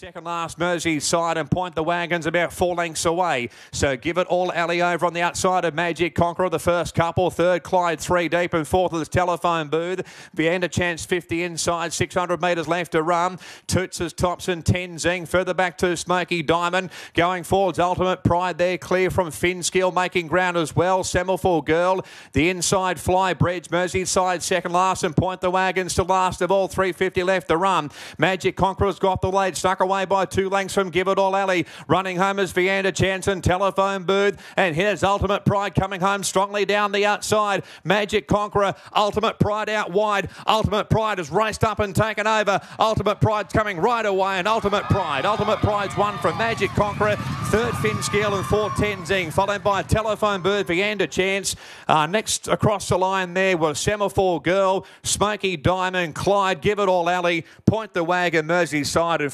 Second last Merseyside and point the wagons about four lengths away. So give it all alley over on the outside of Magic Conqueror, the first couple. Third Clyde three deep and fourth of the telephone booth. Vianda Chance 50 inside, 600 metres left to run. Toots is Thompson, Tenzing. Further back to Smoky Diamond. Going forwards, Ultimate Pride there, clear from Finskill, making ground as well. Semaphore Girl, the inside fly bridge, Merseyside second last and point the wagons to last of all. 350 left to run. Magic Conqueror's got the lead, stuck away by two lengths from Give It All Alley. Running home is Vianda Chanson, telephone booth. And here's Ultimate Pride coming home strongly down the outside. Magic Conqueror, Ultimate Pride out wide. Ultimate Pride has raced up and taken over. Ultimate Pride's coming right away. And Ultimate Pride, Ultimate Pride's one from Magic Conqueror. Third Finskill and four Tenzing, followed by telephone booth, Vianda Chance. Uh, next across the line there was Semaphore Girl, Smoky Diamond, Clyde, Give It All Alley, Point the Wagon, Merseyside, and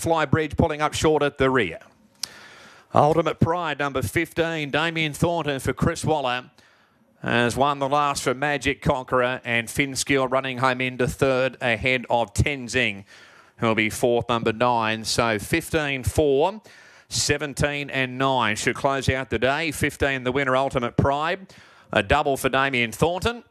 Pulling up short at the rear. Ultimate Pride, number 15, Damien Thornton for Chris Waller. Has won the last for Magic Conqueror and Finskill running home into third ahead of Tenzing, who'll be fourth, number nine. So 15 4, 17 and 9 should close out the day. 15 the winner, Ultimate Pride. A double for Damien Thornton.